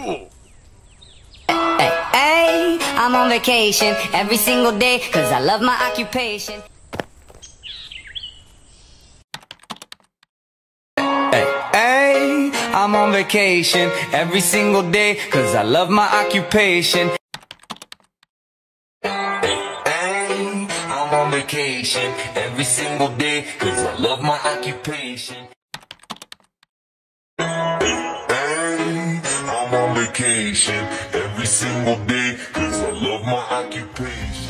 Hey, I'm on vacation every single day because I love my occupation. Hey, hey, I'm on vacation every single day because I love my occupation. vacation every single day cause I love my occupation vacation every single day, cause I love my occupation.